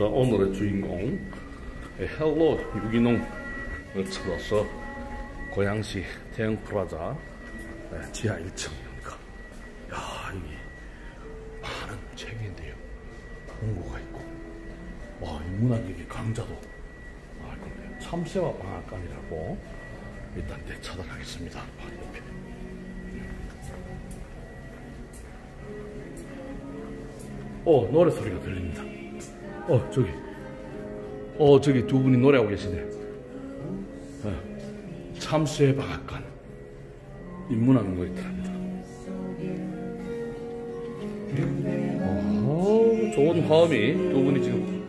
자, 오늘의 주인공 예, 헬로 유기농을 찾아서 고양시 대형 프라자 예, 지하 1층입니다. 야, 이게 많은 책인데요. 홍보가 있고, 와, 인문학에게 강자도 아, 그러네요. 참새와 방앗간이라고 일단 내 찾아가겠습니다. 바로 옆에. 어, 노래 소리가 들립니다. 어, 저기. 어, 저기 두 분이 노래하고 계시네. 어, 참새의 방앗간. 인문학 놀이터랍니다. 어, 좋은 화음이 두 분이 지금.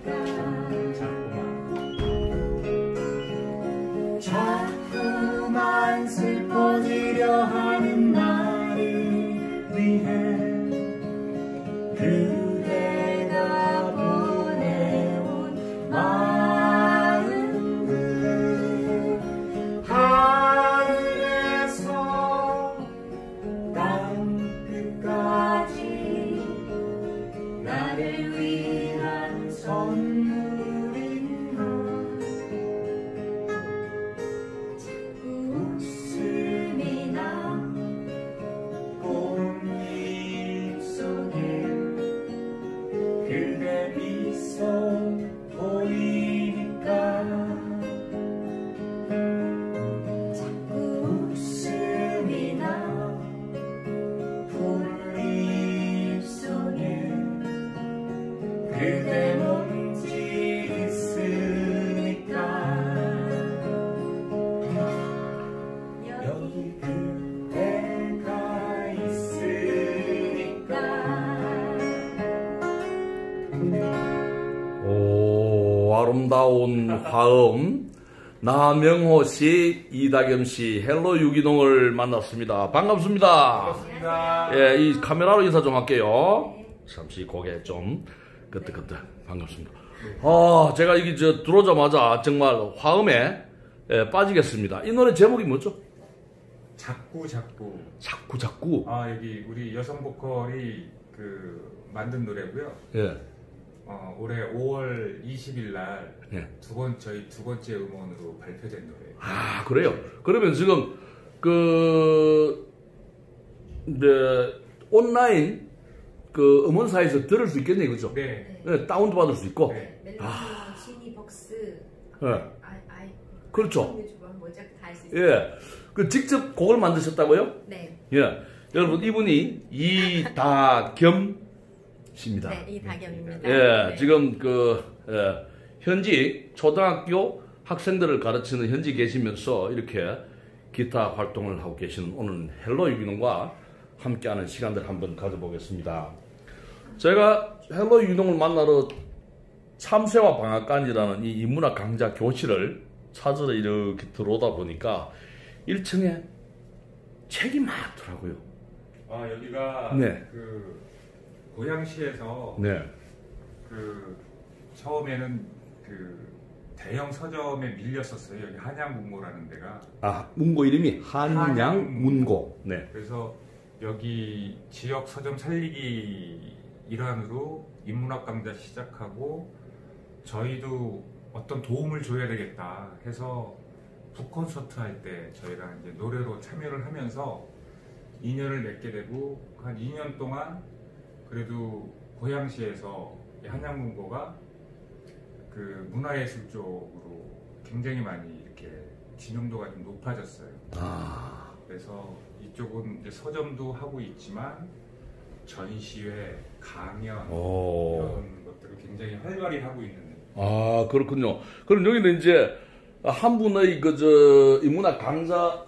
슬퍼지려 하는 나를 위해 그 아름다운 화음. 나명호 씨, 이다겸 씨, 헬로 유기농을 만났습니다. 반갑습니다. 반갑습니다. 예, 이 카메라로 인사 좀 할게요. 잠시 고개 좀 끄덕끄덕 반갑습니다. 아, 제가 이게 저 들어오자마자 정말 화음에 예, 빠지겠습니다. 이 노래 제목이 뭐죠? 자꾸 자꾸 자꾸 자꾸. 아 여기 우리 여성 보컬이 그 만든 노래고요. 예, 어, 올해 5월 20일 날 예. 두번 저희 두 번째 음원으로 발표된 노래. 아, 그래요. 그러면 지금 그 이제 온라인 그 음원사에서 들을 수 있겠네요, 그죠? 네. 네, 다운도 받을 수 있고. 네. 멜로디, 시니, 복스, 예. 아, 아이, 그렇죠. 예. 그 직접 곡을 만드셨다고요? 네, 예. 여러분 이분이 이다겸 씨입니다. 네, 이다겸입니다. 예. 네. 지금 그 예, 현직 초등학교 학생들을 가르치는 현지 계시면서 이렇게 기타 활동을 하고 계시는 오늘 헬로 유기농과 함께하는 시간들 한번 가져보겠습니다. 제가 헬로 유기농을 만나러 참새와 방앗간이라는 이 인문학 강좌 교실을 찾으러 이렇게 들어오다 보니까 1층에 책이 많더라고요. 아 여기가 네. 그 고양시에서 네. 그 처음에는 그 대형 서점에 밀렸었어요. 여기 한양문고라는 데가. 아, 문고 이름이 한양문고. 네. 그래서 여기 지역 서점 살리기 일환으로 인문학 강좌 시작하고 저희도 어떤 도움을 줘야 되겠다 해서 북콘서트 할 때 저희가 이제 노래로 참여를 하면서 인연을 맺게 되고 한 2년 동안 그래도 고양시에서 이 한양문고가 그 문화예술 쪽으로 굉장히 많이 이렇게 진용도가 좀 높아졌어요. 아, 그래서 이쪽은 이제 서점도 하고 있지만 전시회, 강연 오. 이런 것들을 굉장히 활발히 하고 있는 아, 그렇군요. 그럼 여기는 이제 한 분의 그, 저, 인문학 강사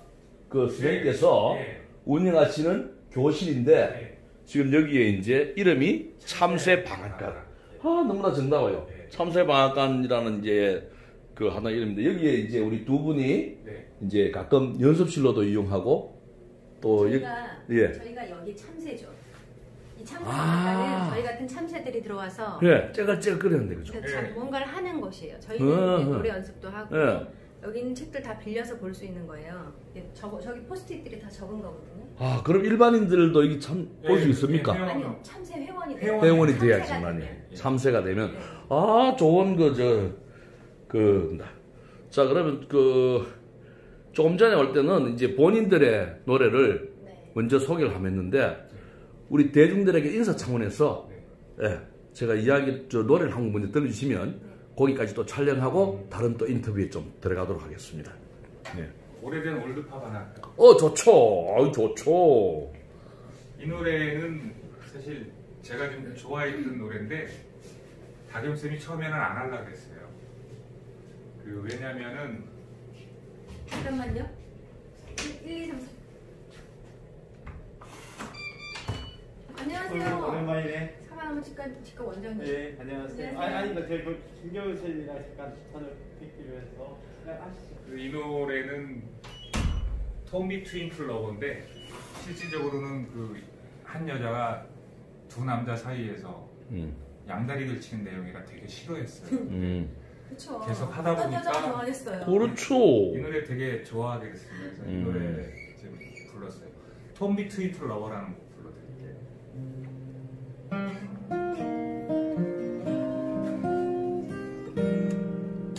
그 선생님께서 네. 운영하시는 교실인데 네. 지금 여기에 이제 이름이 참새 방앗간. 아, 너무나 정다워요. 네. 참새 방앗간이라는 이제 그 하나 이름인데 여기에 이제 우리 두 분이 네. 이제 가끔 연습실로도 이용하고 또 여- 저희가 예. 저희가 여기 참새죠. 이 참새 아. 아~ 저희 같은 참새들이 들어와서 예, 째글째글 끓였는데 그죠? 그 예. 참 뭔가를 하는 곳이에요. 저희는 음, 이제 음. 노래 연습도 하고 예. 여기 있는 책들 다 빌려서 볼 수 있는 거예요. 이게 저거, 저기 포스트잇들이 다 적은 거거든요. 아, 그럼 일반인들도 이게 참 볼수 네, 있습니까? 네, 회원- 아니요, 참새 회원이 돼요. 회원- 회원이 돼야지만이. 참새가 되면 네. 아 좋은 그저그 자 그러면 그 조금 전에 올 때는 이제 본인들의 노래를 네. 먼저 소개를 하면는데 우리 대중들에게 인사 차원에서 예 제가 이야기 저 노래를 한 곡 먼저 들려주시면 거기까지 또 촬영하고 다른 또 인터뷰에 좀 들어가도록 하겠습니다. 예. 오래된 올드팝 하나? 어 좋죠, 아유 좋죠. 이 노래는 사실 제가 좀 좋아했던 노래인데 다겸 쌤이 처음에는 안 하려고 그랬어요. 그 왜냐면은 잠깐만요. 1, 2, 3, 4. 안녕하세요. 오랜만이네. 치과, 치과 원장님. 네, 안녕하세요. 안녕하세요. 아니, 아니, 나그 김경철이랑 잠깐 손을 뵙기로 해서 하시죠. 그이 노래는 톰비 트윈클 러버인데 실질적으로는 그 한 여자가 두 남자 사이에서 음, 양다리를 치는 내용이라 되게 싫어했어요. 음. 그쵸. 계속 하다 어떤 보니까 여자가 좋아했어요. 그렇죠. 이 노래 되게 좋아하게 됐습니다. 그래서 이 음. 노래 지금 불렀어요. Torn Between Two Lovers라는 곡 불러드릴게요.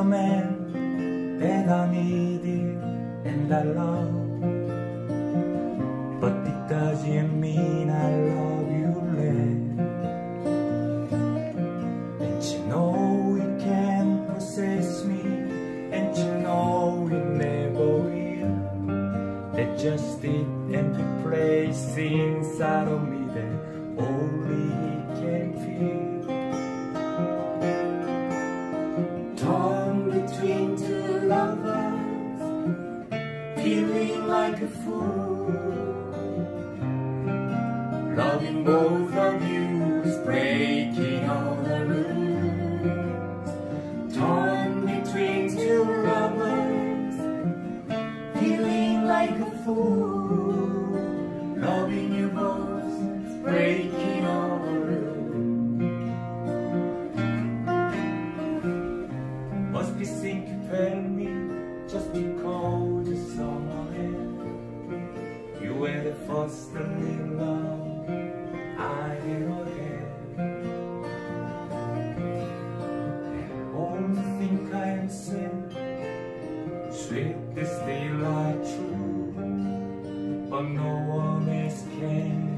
other men that I needed and I love, but it doesn't mean I love you less. And you know it can't possess me, and you know it never will. That just it empty place inside of me that only can feel. Loving both of you love I never I am sin, sweet is daylight true, but no one is king.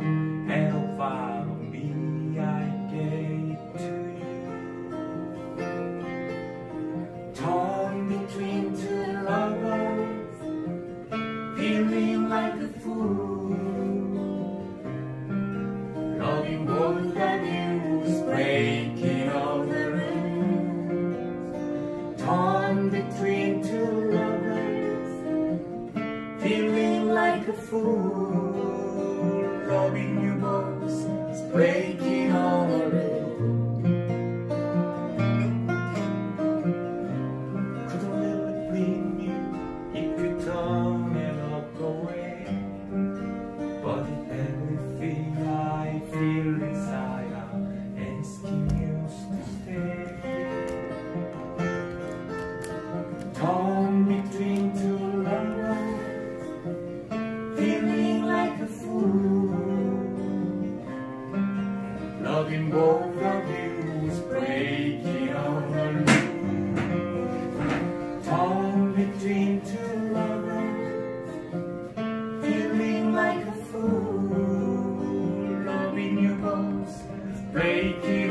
breaking.